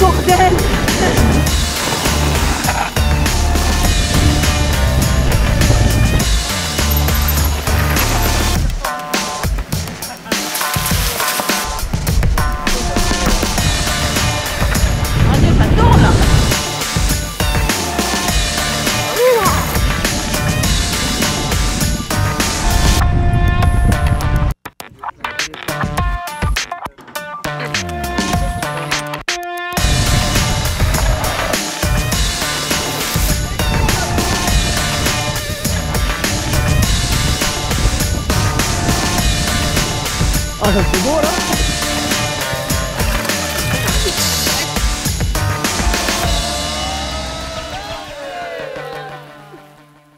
Wow, bordel 二手直播了。